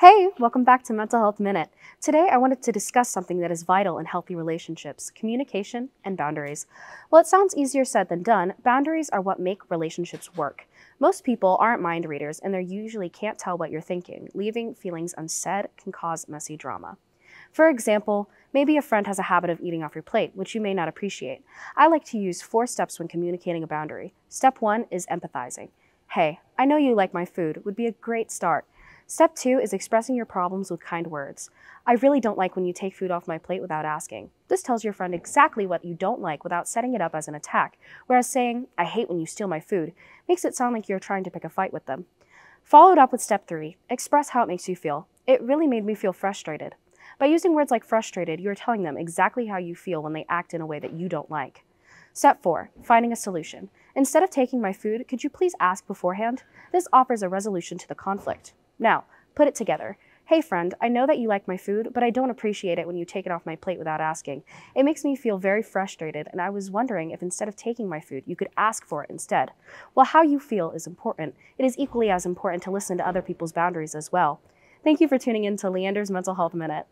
Hey, welcome back to Mental Health Minute. Today I wanted to discuss something that is vital in healthy relationships communication and boundaries. While it sounds easier said than done, boundaries are what make relationships work. Most people aren't mind readers and they usually can't tell what you're thinking. Leaving feelings unsaid can cause messy drama. For example, maybe a friend has a habit of eating off your plate, which you may not appreciate. I like to use four steps when communicating a boundary. Step one is empathizing. Hey, I know you like my food, would be a great start. Step two is expressing your problems with kind words. I really don't like when you take food off my plate without asking. This tells your friend exactly what you don't like without setting it up as an attack, whereas saying, I hate when you steal my food, makes it sound like you're trying to pick a fight with them. Followed up with step three, express how it makes you feel. It really made me feel frustrated. By using words like frustrated, you're telling them exactly how you feel when they act in a way that you don't like. Step four, finding a solution. Instead of taking my food, could you please ask beforehand? This offers a resolution to the conflict. Now, put it together. Hey friend, I know that you like my food, but I don't appreciate it when you take it off my plate without asking. It makes me feel very frustrated, and I was wondering if instead of taking my food, you could ask for it instead. Well, how you feel is important, it is equally as important to listen to other people's boundaries as well. Thank you for tuning in to Leander's Mental Health Minute.